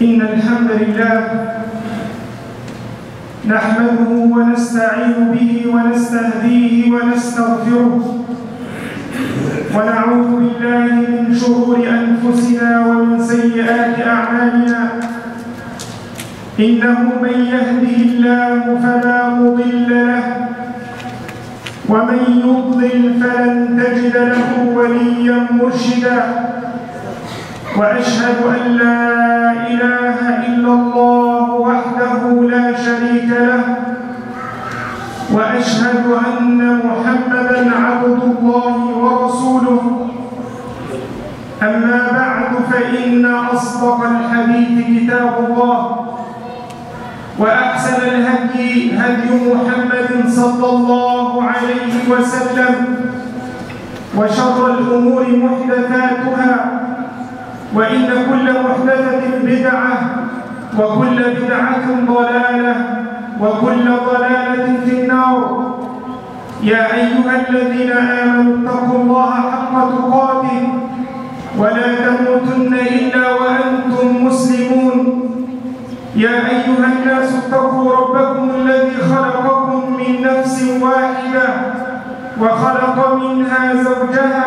إن الحمد لله نحمده ونستعين به ونستهديه ونستغفره ونعوذ بالله من شرور أنفسنا ومن سيئات أعمالنا. إنه من يهده الله فلا مضل له ومن يضلل فلن تجد له وليا مرشدا. وأشهد أن لا إله إلا الله وحده لا شريك له. وأشهد أن محمدا عبد الله ورسوله. أما بعد فإن أصدق الحديث كتاب الله. وأحسن الهدي هدي محمد صلى الله عليه وسلم. وشر الأمور محدثاتها. وإن كل محدثة بدعة وكل بدعة ضلالة وكل ضلالة في النار. يا أيها الذين آمنوا اتقوا الله حق تقاته ولا تموتن إلا وأنتم مسلمون. يا أيها الناس اتقوا ربكم الذي خلقكم من نفس واحدة وخلق منها زوجها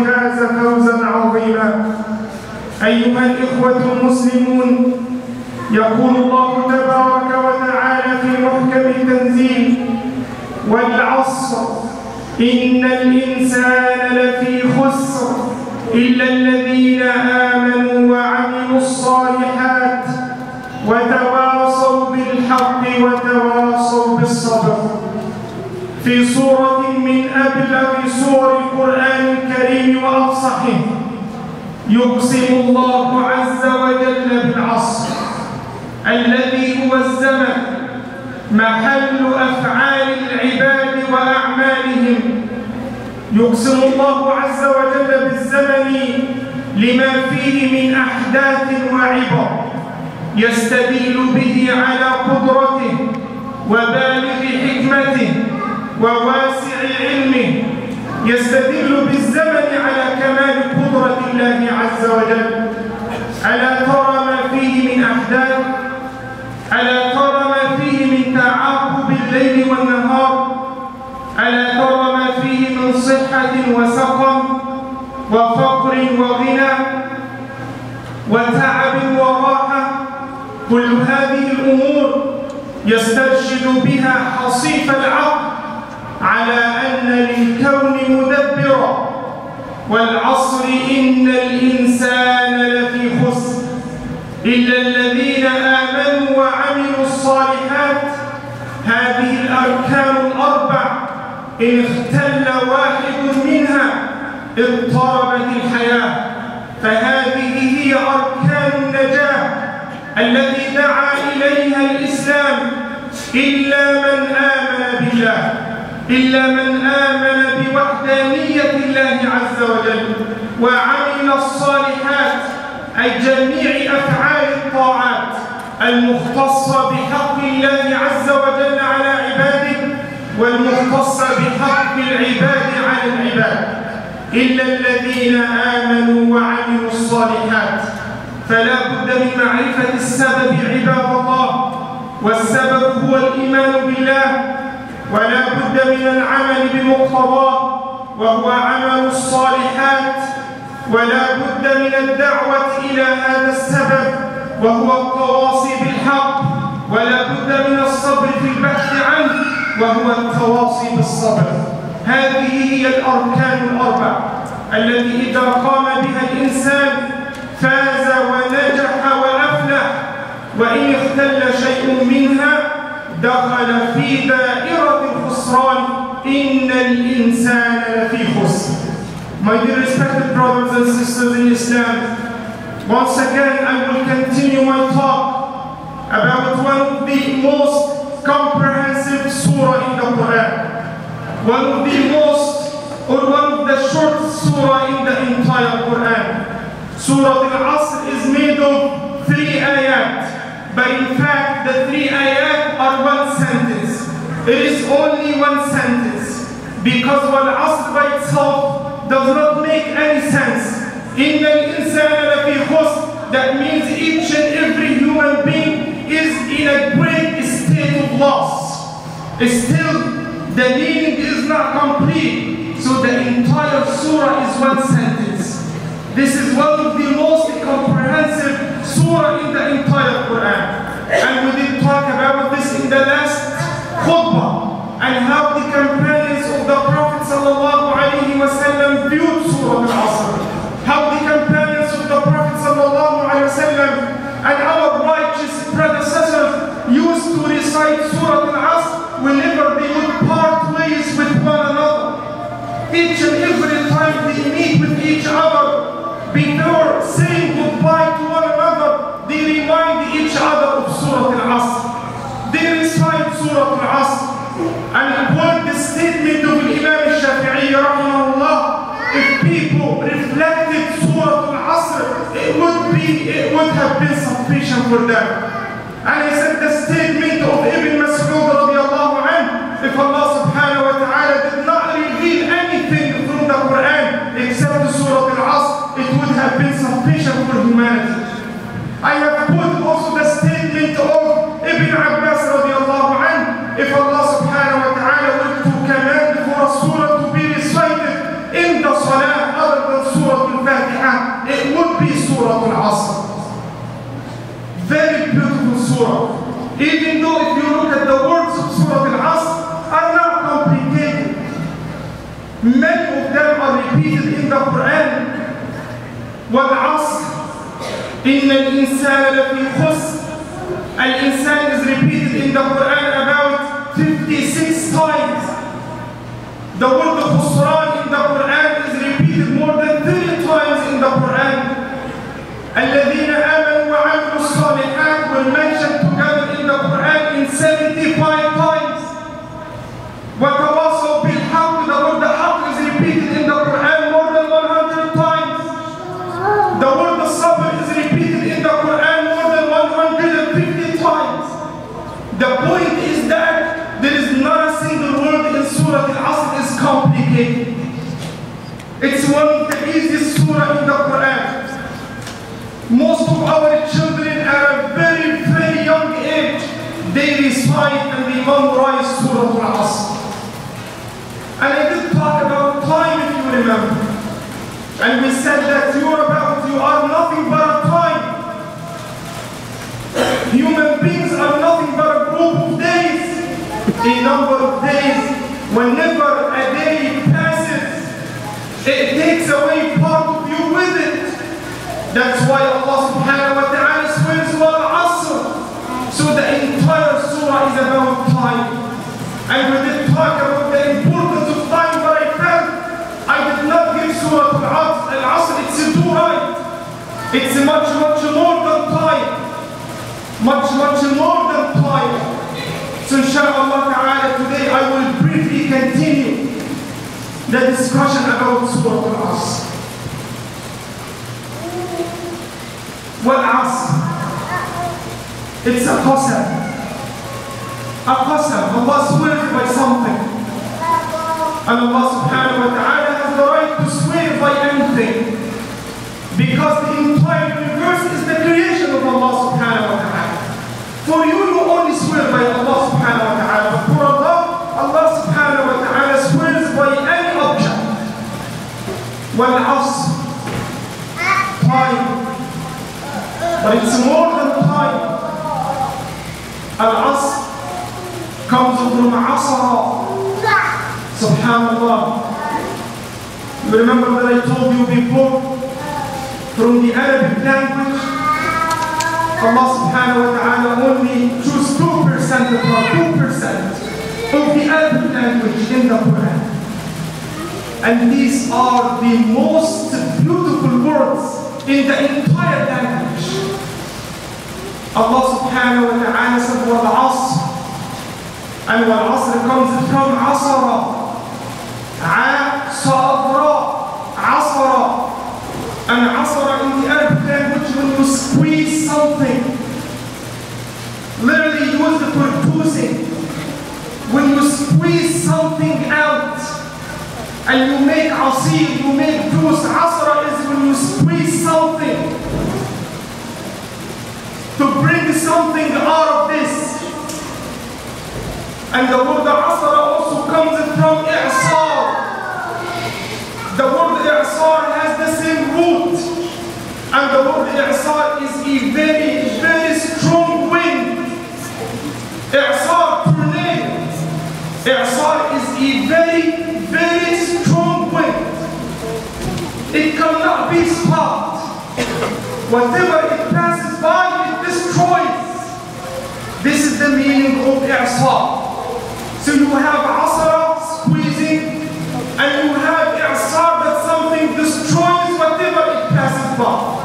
المسلمون. يقول الله تبارك وتعالى في محكم التنزيل والعصر إن الإنسان لفي خسر إلا الذين آمنوا وعملوا الصالحات وتواصوا بالحق وتواصوا بالصبر. في سورة من أبلغ سور القرآن الكريم وأفصحه يقسم الله عز وجل بالعصر الذي هو الزمن محل أفعال العباد وأعمالهم. يقسم الله عز وجل بالزمن لما فيه من أحداث وعبر يستدل به على قدرته وبالغ حكمته وواسع علمه. يستدل بالزمن يسترشد بها حصيف العقل على أن للكون مدبرا والعصر إن الإنسان لفي خسر. إلا الذين آمنوا وعملوا الصالحات هذه الأركان الأربع إن اختل واحد منها اضطربت الحياة. فهذه هي أركان النجاة التي دعا إليها الإسلام. إلا من آمن بالله إلا من آمن بوحدانية الله عز وجل وعمل الصالحات أي جميع أفعال الطاعات المختصة بحق الله عز وجل على عباده والمختصة بحق العباد على العباد. إلا الذين آمنوا وعملوا الصالحات فلا بد من معرفة السبب عباد الله. والسبب هو الإيمان بالله ولا بد من العمل بمقتضاه وهو عمل الصالحات ولا بد من الدعوة إلى هذا السبب وهو التواصي بالحق ولا بد من الصبر في البحث عنه وهو التواصي بالصبر. هذه هي الأركان الأربع التي إذا قام بها الإنسان فاز ونجح وأفلح وإن اختل شيء منها دخل في دائرة الخسران إن الإنسان لفي خسر My dear respected brothers and sisters in Islam, once again I will continue my talk about one of the most comprehensive surah in the Quran. One of the most, or one of the shortest surah in the entire Quran. Surah Al-Asr is made of three ayat, but in fact the three ayat are one sentence. It is only one sentence because wal asr by itself does not make any sense. In the insana lafi that means each and every human being is in a great state of loss. Still, the meaning is not complete. So the entire surah is one sentence. This is one of the most comprehensive surah in the entire Quran. And we did talk about this in the last khutbah and how the companions of the Prophet sallallahu would have been sufficient for them. And he said the statement of Ibn Mas'ud radiallahu anhu, if Allah subhanahu wa ta'ala did not reveal anything from the Quran except the Surah Al-Asr, it would have been sufficient for humanity. I have put also the statement of Ibn Abbas radiallahu anhu, if Allah subhanahu wa ta'ala to command for a surah to be recited in the salah other than Surah Al-Fatiha, it would be Surah Al-Asr. Even though if you look at the words of Surah Al-Asr are not complicated. Many of them are repeated in the Quran. والعصر إن الإنسان لفي خسر الإنسان is repeated in the Quran about 56 times. The word خسران in the Quran is repeated more than 30 times in the Quran. الذين آمنوا وعملوا الصالحات were It's one of the easiest surah in the Quran. Most of our children at a very, very young age, they recite and they memorize Surah Al-Asr. And I did talk about time if you remember. And we said that you are about, you are nothing but a time. Human beings are nothing but a group of days. A number of days. Whenever a day it takes away part of you with it. That's why Allah subhanahu wa ta'ala swears wal asr. So the entire surah is about time. And we did talk about the importance of time, but I felt I did not give Surah Al-Asr, it's too right. It's much, much more than time. Much, much more than time. So inshallah ta'ala today I will briefly continue the discussion about what us. What else? It's a qasam. A qasam. Allah swears by something. And Allah subhanahu wa ta'ala has the right to swear by anything. Because the entire universe is the creation of Allah subhanahu wa ta'ala. For you, you only swear by Allah subhanahu wa ta'ala. والعصر time but it's more than time. Al-Asr comes from Asra. Subhanallah. You remember that I told you before? From the Arabic language, Allah subhanahu wa ta'ala only choose 2% of 2% of the Arabic language in the Quran. And these are the most beautiful words in the entire language. Allah subhanahu wa ta'ala said, wal asr. And when asr comes from asara. Asara. Asara. And asara in the Arabic language, when you squeeze something, literally used for pushing. When you squeeze something out, and you make asir, you make juice. Asra is when you squeeze something to bring something out of this. And the word asra also comes from i'sar. The word i'sar has the same root. And the word i'sar is a very, very strong wind. I'sar, tornado. I'sar is a very, It cannot be stopped. Whatever it passes by, it destroys. This is the meaning of I'sar. So you have Asara squeezing, and you have I'sar that something destroys whatever it passes by.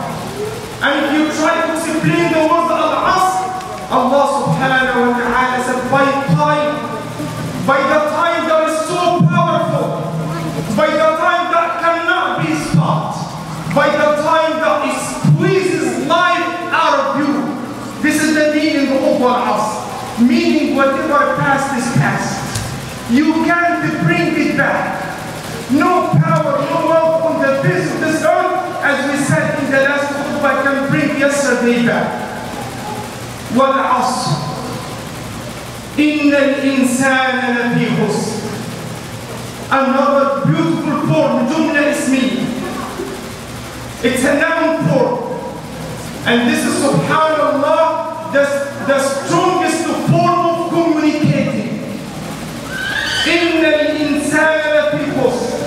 And if you try to explain the word Al-Asr, Allah subhanahu wa ta'ala said, by time, by the time that is so powerful, by the time that cannot be stopped, by the time that it squeezes life out of you. This is the meaning of Al-Asr. Meaning whatever past is past. You can't bring it back. No power, no wealth on the face of this earth, as we said in the last khutbah, can bring yesterday back. والعصر إن الإنسان لفي خسر Another beautiful form, جملة اسمية. It's a noun form. And this is subhanallah, the, the strongest form of communicating. إن الإنسان لفي خسر.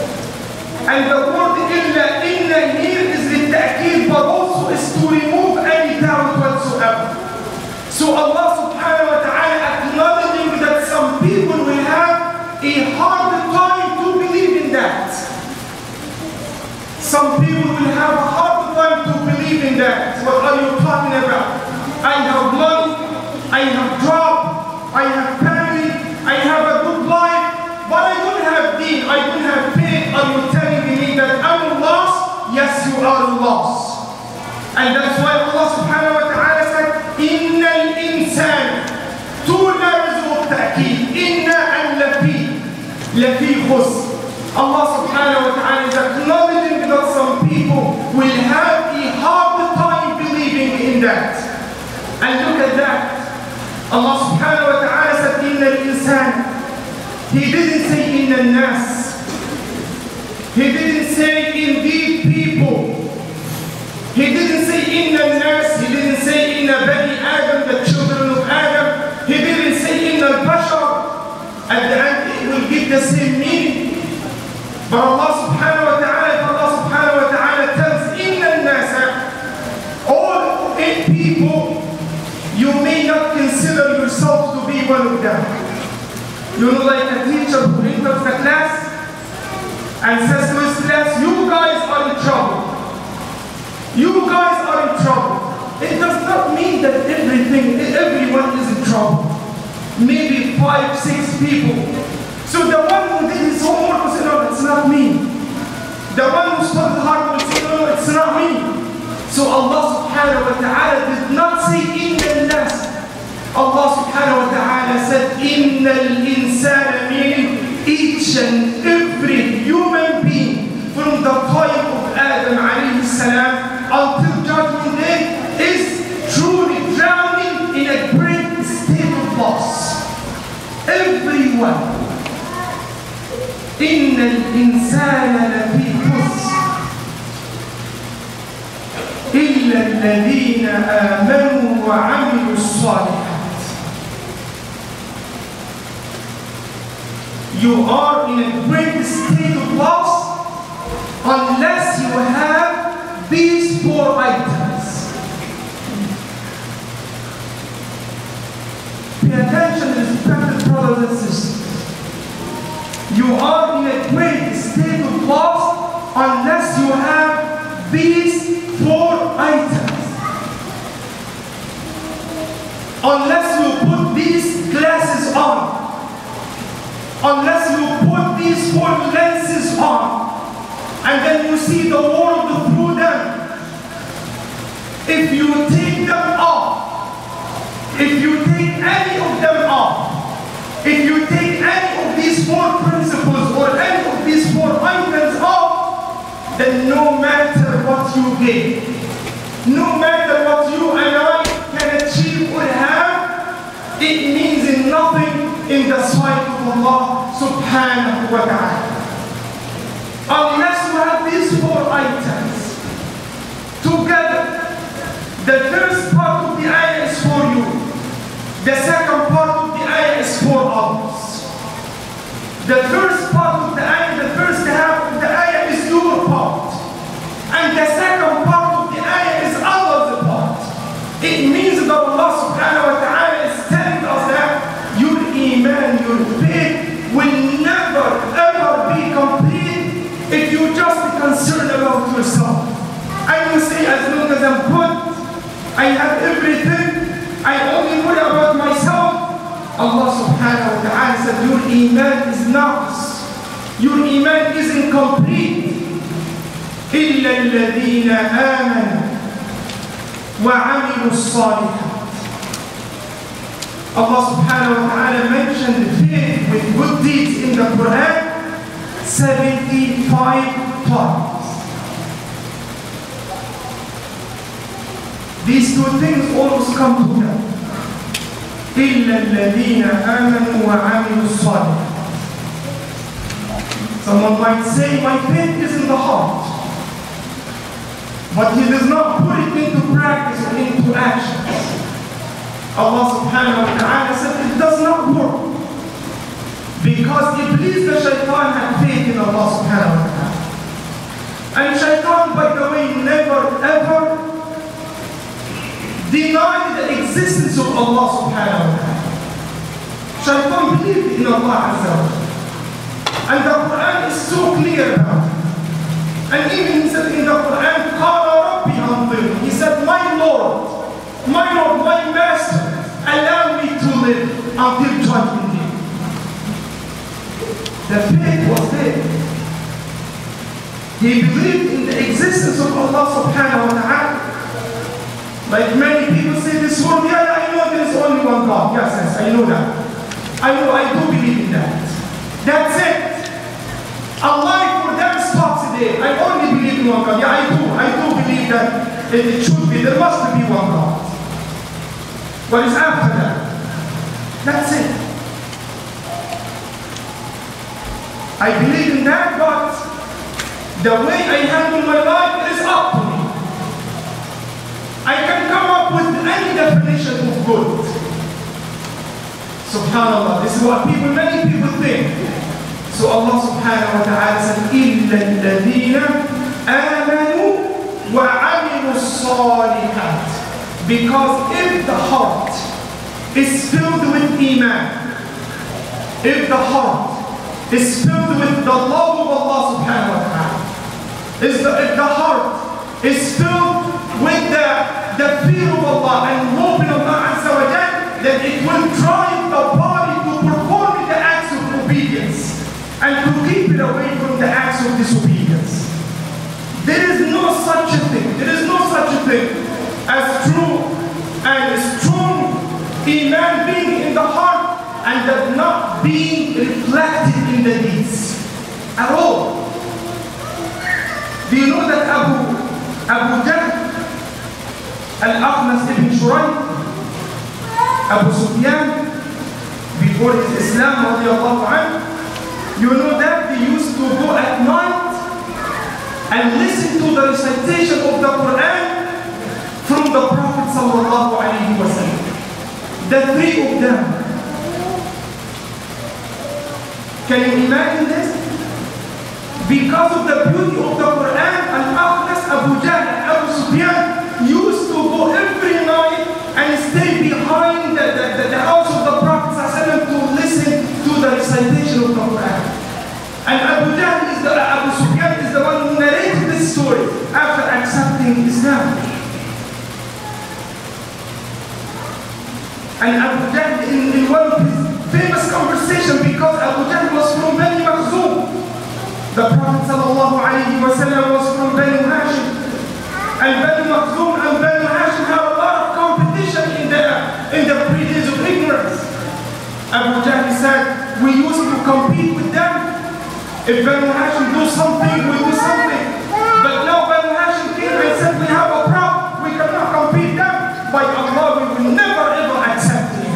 And the word إلا إن here is للتأكيد but also is to remove any doubt whatsoever. So Allah subhanahu wa ta'ala acknowledging that some people will have a hard time to believe in that. Some people will have a hard time to believe in that. What are you talking about? I have money, I have job, I have family, I have a good life, but I don't have deen, I don't have faith. Are you telling me that I'm lost? Yes, you are lost. And that's why Allah subhanahu wa ta'ala said, إن الإنسان two levels of تأكيد إن and لفي لفي خسر Allah subhanahu wa ta'ala is acknowledging that some people will have a hard time believing in that. And look at that. Allah subhanahu wa ta'ala said, Inna insan. He didn't say inna nas. He didn't say in the people. He didn't say inna nas. He didn't say inna bani Adam, the children of Adam. He didn't say inna bashar. At the end, it will give the same meaning. But Allah of them. You know like a teacher who enters the class and says to his class, you guys are in trouble. You guys are in trouble. It does not mean that everything, everyone is in trouble. Maybe five, six people. So the one who did his homework will say, no, it's not me. The one who studied hard will say, no, it's not me. So Allah subhanahu wa ta'ala did not inna al-insana meaning each and every human being from the time of Adam alayhi salam until judgment day is truly drowning in a great state of loss. Everyone. إن الإنسان لفي خسر إلا الذين آمنوا وعملوا الصالحات. You are in a great state of loss unless you have these four items. Pay attention, respected brothers and sisters. You are in a great state of loss unless you have these four items. Unless you put these four lenses on, and then you see the world through them. If you take them off, if you take any of them off, if you take any of these four principles or any of these four items off, then no matter what you gain, no matter what you and I can achieve or have, it means nothing the sight of Allah subhanahu wa ta'ala. Unless you have these four items together, the first part of the ayah is for you. The second part of the ayah is for others. The first I have everything, I only worry about myself. Allah subhanahu wa ta'ala said, Your iman is naqs. Your iman is incomplete. إلا الذين آمنوا وعملوا الصالحات. Allah subhanahu wa ta'ala mentioned faith with good deeds in the Quran 75 times. These two things always come together. إلا الذين آمنوا وعملوا الصالحات. Someone might say, my faith is in the heart. But he does not put it into practice or into action. Allah subhanahu wa ta'ala said it does not work. Because Iblis the shaitan had faith in Allah subhanahu wa ta'ala. And shaitan, by the way, never ever Deny the existence of Allah subhanahu wa ta'ala. shall not believe in Allah Azza wa And the Quran is so clear about it. And even he said in the Quran, Qala Rabbi Anzir. He said, my Lord, my Lord, my Master, allow me to live until judgment day. The faith was there. He believed in the existence of Allah subhanahu wa ta'ala. Like many people say this world, yeah, I know there's only one God. Yes, yes, I know that. I know, I do believe in that. That's it. Allah for them stops today. I only believe in one God. Yeah, I do. I do believe that it should be. There must be one God. What is after that? That's it. I believe in that, but the way I handle my life is up. I can come up with any definition of good. Subhanallah, this is what people, many people think. So Allah subhanahu wa ta'ala said, إِلَّا الَّذِينَ آمَنُوا وَعَمِلُوا الصَّالِحَاتِ Because if the heart is filled with Iman, if the heart is filled with the love of Allah subhanahu wa ta'ala, is the, if the heart is filled with the, the fear of Allah and hope in Allah Azza wa Jal, that it will drive the body to perform the acts of obedience and to keep it away from the acts of disobedience. There is no such a thing, there is no such a thing as true and strong Iman being in the heart and that not being reflected in the deeds at all. Do you know that Abu, Abu Jahl, Al-Aqnas ibn Shurayh, Abu Sufyan, before his Islam, radiallahu anhu, you know that they used to go at night and listen to the recitation of the Quran from the Prophet sallallahu alayhi wa sallam. The three of them. Can you imagine this? Because of the beauty of the Quran, Al-Aqdas, Abu Jahl, Abu Sufyan night and stay behind the, the, the, house of the Prophet ﷺ to listen to the recitation of the Quran. And Abu Jahl is the, Abu Sufyan is the one who narrated this story after accepting Islam. And Abu Jahl in, in one of his famous conversation because Abu Jahl was from Bani Makhzum. The Prophet wa was from Banu Hashim. And Banu Makhzum and Banu Hashim have a lot of competition in the, in the pre-days of ignorance. Abu Jahl said, we used to compete with them. If Banu Hashim do something, we do something. But now Banu Hashim came and said, we have a problem. We cannot compete them. By Allah, we will never ever accept it.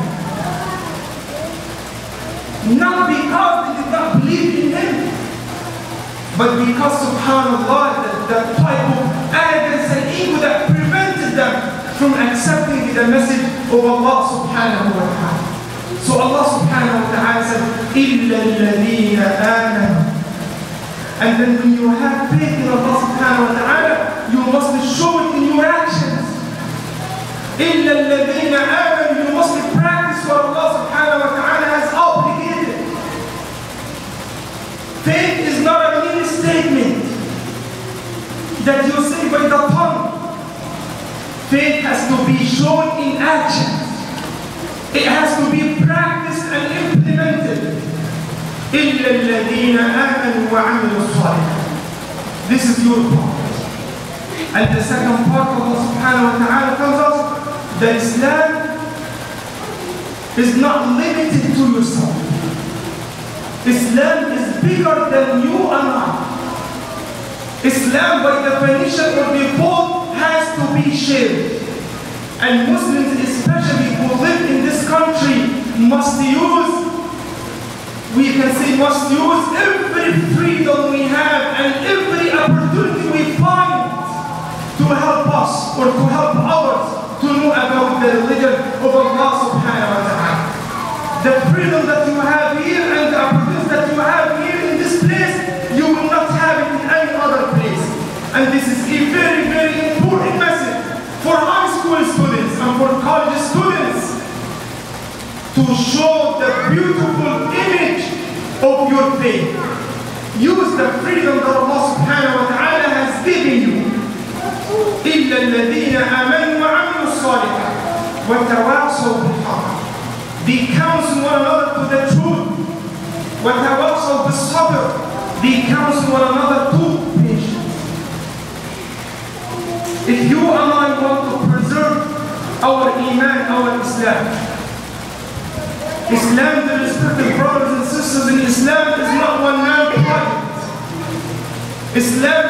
Not because they did not believe in him, but because subhanallah, that, that type of arrogance and ego that prevented them from accepting the message of Allah subhanahu wa ta'ala. So Allah subhanahu wa ta'ala said, إِلَّا الَّذِينَ آمَنُوا And then when you have faith in Allah subhanahu wa ta'ala, you must show it in your actions. إِلَّا الَّذِينَ آمَنُوا You must practice what Allah subhanahu wa ta'ala has obligated. Faith is not a mere statement that you say by the tongue. Faith has to be shown in action. It has to be practiced and implemented. إِلَّا الَّذِينَ آمَنُوا وَعَمِلُوا الصَّالِحَاتِ This is your part. And the second part of Allah subhanahu wa ta'ala tells us that Islam is not limited to yourself. Islam is bigger than you and I. Islam, by definition or default, has to be shared. And Muslims, especially who live in this country, must use, we can say, must use every freedom we have and every opportunity we find to help us or to help others to know about the religion of Allah subhanahu wa ta'ala. The freedom that you have here and the opportunities that you have here in this place, you will not have it in any other place. And this is a very, very important message for high school students and for college students to show the beautiful image of your faith. Use the freedom that Allah subhanahu wa ta'ala has given you. إلا الذين آمنوا وعملوا الصالحات وتواصوا بالحق. They counsel one another to the truth. وتواصوا بالصبر. They counsel one another to patience. If you and I want to preserve our iman, our Islam, Islam, the respected brothers and sisters in Islam, is not one man project. Islam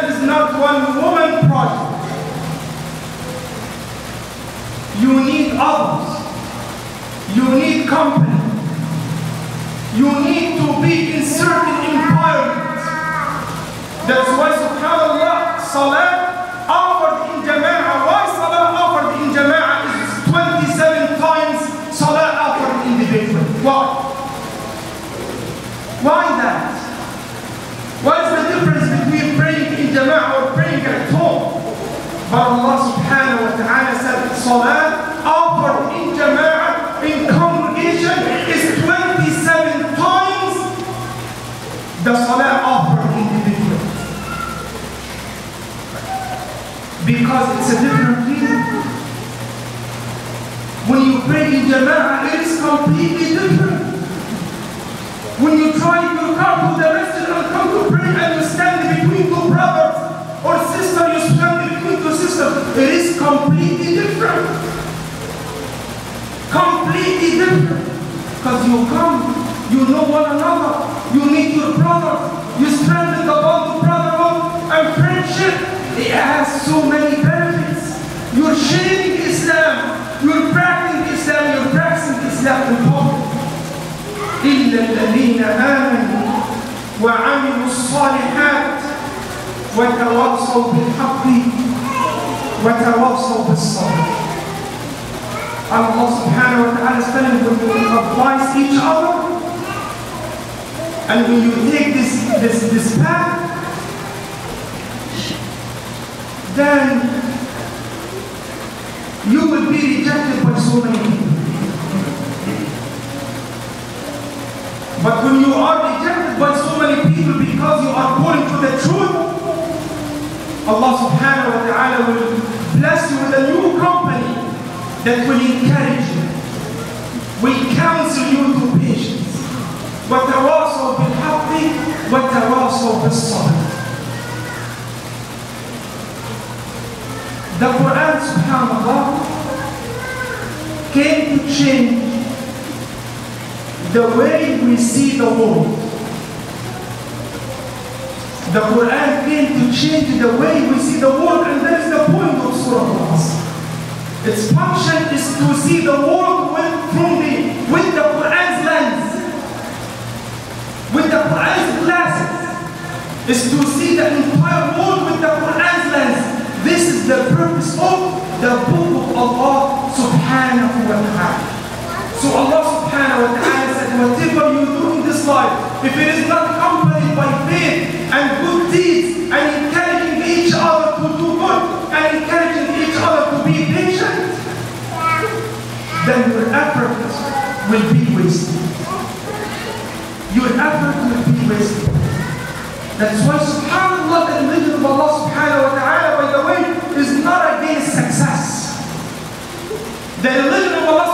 Jama'ah, it is completely different. When you try to come to the masjid and come to pray and you stand between two brothers or sisters, you stand between two sisters, it is completely different. Completely different. Because you come, you know one another, you meet your brother, you strengthen the bond of brotherhood and friendship. It has so many benefits. You're sharing Islam, you're practicing Islam, you're practicing Islam in public. إلا الذين آمنوا وعملوا الصالحات وتواصوا بالحق وتواصوا بالصبر. Allah subhanahu wa ta'ala is telling them to advise each other. And when you take this, this, this path, then you will be rejected by so many people. But when you are rejected by so many people because you are going to the truth, Allah subhanahu wa ta'ala will bless you with a new company that will encourage you, will counsel you to patience. وتواصوا بالحق وتواصوا وتواصوا بالصبر The Quran subhanallah came to change the way we see the world. The Quran came to change the way we see the world and that is the point of Surah Al-Asr. Its function is to see the world with, from the, with the Quran's lens, with the Quran's glasses, is to see the entire world with the Quran's lens. This is the purpose of the book of Allah subhanahu wa ta'ala. So Allah subhanahu wa ta'ala said, whatever you do in this life, if it is not accompanied by faith and good deeds and encouraging each other to do good and encouraging each other to be patient, then your effort will be wasted. Your effort will be wasted. That's why subhanAllah, the religion of Allah subhanahu wa ta'ala, is not against success. The religion of Allah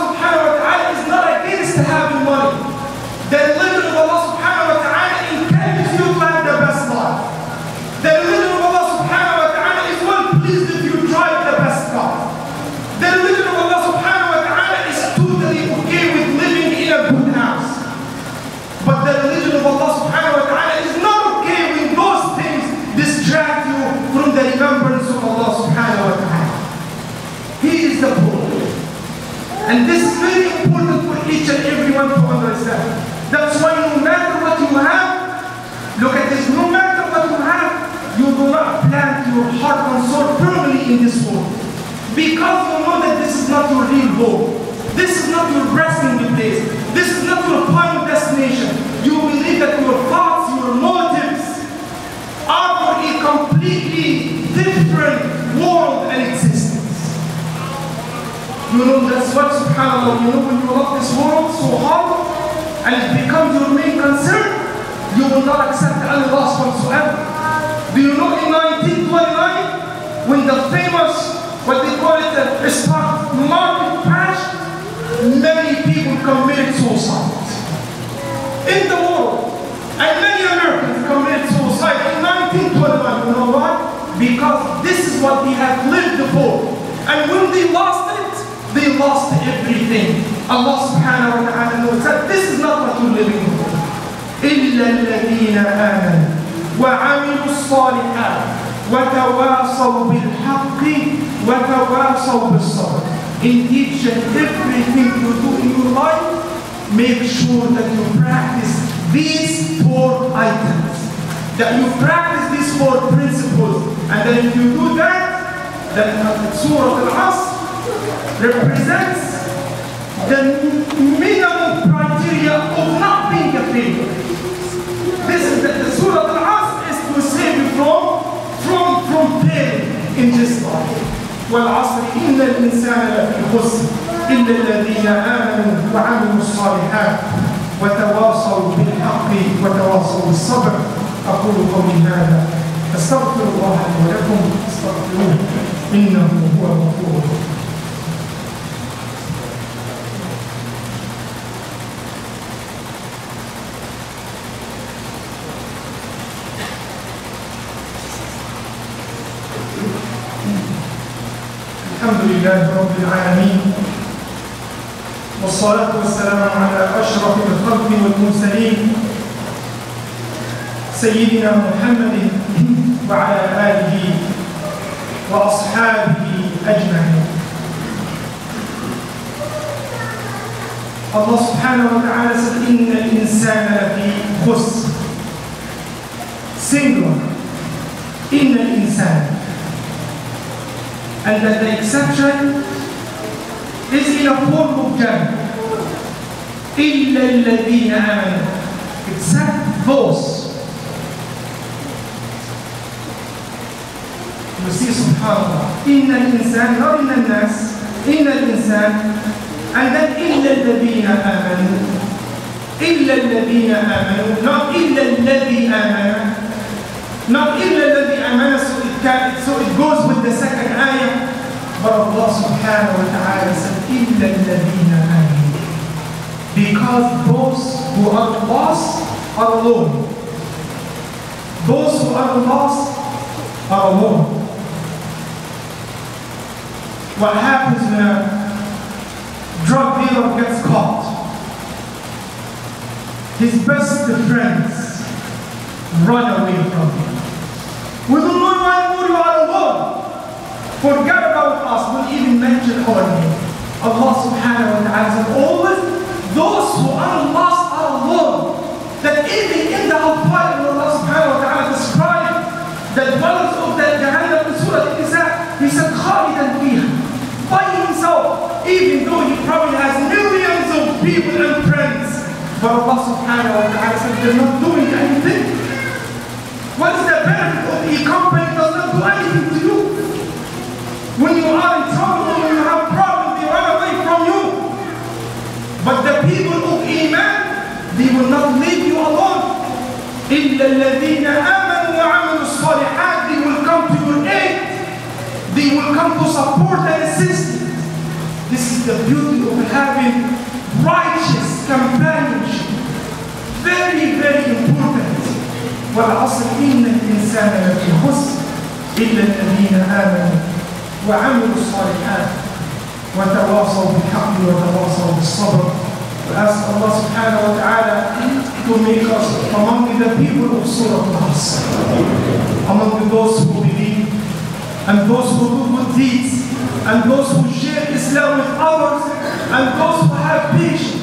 And this is very important for each and everyone to understand. That's why no matter what you have, look at this, no matter what you have, you do not plant your heart and soul firmly in this world. Because you know that this is not your real home. This is not your resting place. This is not your final destination. You believe that your thoughts, your motives are for a completely different world and existence. You know, that's what subhanAllah, you know, when you love this world so hard and it becomes your main concern, you will not accept any loss whatsoever. Do you know in 1929, when the famous, what they call it, the stock market crash, many people committed suicide in the world. And many Americans committed suicide in 1929. You know why? Because this is what they have lived for. And when they lost it, they lost everything. Allah subhanahu wa ta'ala said, this is not what you're living for. إلا الذين آمنوا وعملوا الصالحات وتواصوا بالحق وتواصوا بالصبر. In each and everything you do in your life, make sure that you practice these four items. That you practice these four principles. And then if you do that, then Surah Al-Asr represents the minimum criteria of not being a failure. This is the, the Surah Al-Asr is to save you from, from, from pain in this life. والعصر إن الإنسان لفي خسر إلا الذين آمنوا وعملوا الصالحات وتواصوا بالحق وتواصوا بالصبر أقول قولي هذا أستغفر الله لي ولكم استغفروه إنه هو الغفور الحمد لله رب العالمين والصلاة والسلام على أشرف الخلق والمرسلين سيدنا محمد وعلى آله وأصحابه أجمعين. الله سبحانه وتعالى said إن الإنسان لفي خسر. Singular. إن الإنسان and that the exception is in a form of jam. إلا الذين آمنوا except those You see subhanallah إن الإنسان not إن الناس إن الإنسان and then إلا الذين آمنوا إلا الذين آمنوا not إلا الذي آمن not إلا الذي آمن so it, goes with the second but Allah subhanahu wa ta'ala said إلا الذين آمنوا because those who are lost are alone Those who are lost are alone. What happens when a drug dealer gets caught? His best friends run away from him. We don't know why you are alone. Forget about us will even mention our name. Allah subhanahu wa ta'ala always those who are lost are alone. That even in the Al-Qur'an Allah subhanahu wa ta'ala described the dwellers of the Jahannam in Surah Al-Isa, he said Khalidan fiha. By himself, even though he probably has millions of people and friends. But Allah subhanahu wa ta'ala said they're not doing anything. What is the benefit of the company does not do anything to you? When you are in trouble, when you have problems, they run away from you. But the people of Iman, they will not leave you alone. إلا الذين آمنوا وعملوا الصالحات, they will come to your aid. They will come to support and assist you. This is the beauty of having righteous companionship. Very, very important. والعصر إن الإنسان لفي خسر إلا الذين آمنوا وعملوا الصالحات وتواصوا بالحق وتواصوا بالصبر وأسأل الله سبحانه وتعالى to make us among the people of Surah Al-Asr among those who believe and those who do good deeds and those who share Islam with others and those who have patience